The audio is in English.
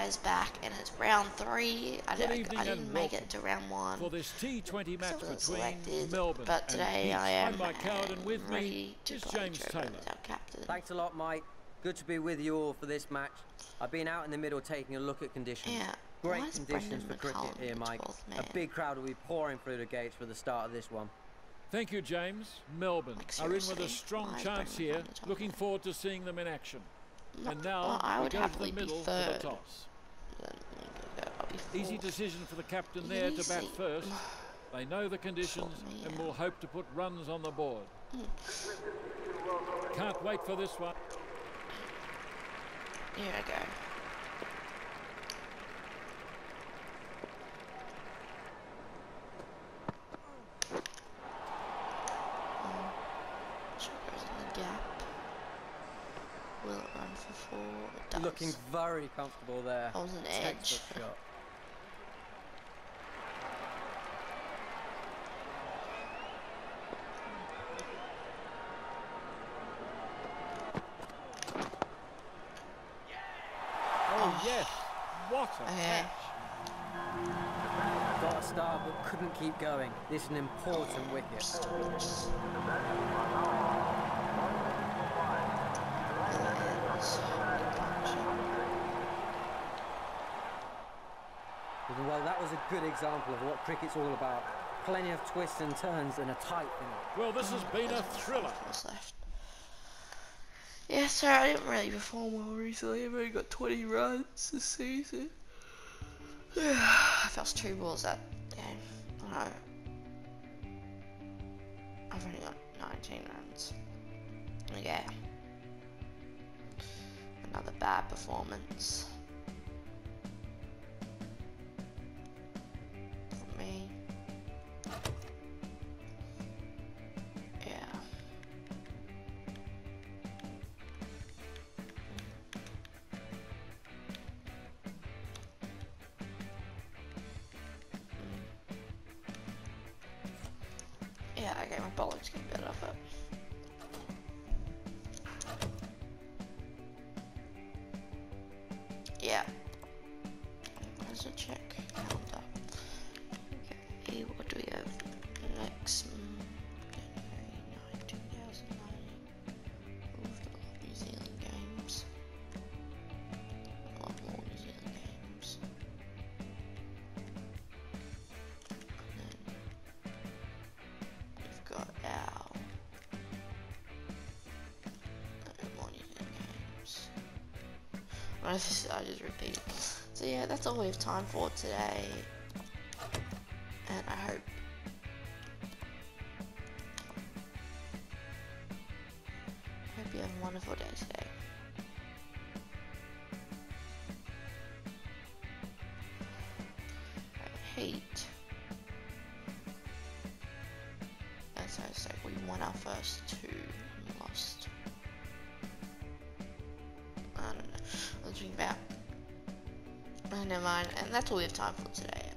guys back and it's round three. I, Good don't, evening I didn't make it to round one. for this T20 match I wasn't between selected, Melbourne but today Heath. I am I'm Mike Coward and with me ready to is James Taylor. our captain. Thanks a lot, Mike. Good to be with you all for this match. I've been out in the middle taking a look at conditions. Yeah, Great why conditions Brendan for cricket McCullum here, Mike. A big crowd will be pouring through the gates for the start of this one. Thank you, James. Melbourne Like, are in with a strong chance here. McCullum the 12th Looking forward to seeing them in action. No, And now well, I we would go to happily the be middle for the toss. Then Easy decision for the captain there to bat first. They know the conditions me, and will hope to put runs on the board. Mm. Can't wait for this one. Here I go. Mm. Shot goes in the gap. Will it run for four? It does. Looking very comfortable there. That was an edge. Shot. Oh, yes. What a Okay. catch. Got a start but couldn't keep going. This is an important wicket. Well, that was a good example of what cricket's all about. Plenty of twists and turns and a tight finish. Well, this has been a thriller. Sorry, I didn't really perform well recently. I've only got 20 runs this season. I lost two balls that game. Know. I've only got 19 runs. Yeah. Another bad performance. Yeah, okay, my bowling's getting better, but. Yeah. Let's a check I just, I just repeat. So yeah, that's all we have time for today. And I hope hope you have a wonderful day today. I hate. As I said, we won our first two and lost. Think about. Oh, never mind. And that's all we have time for today.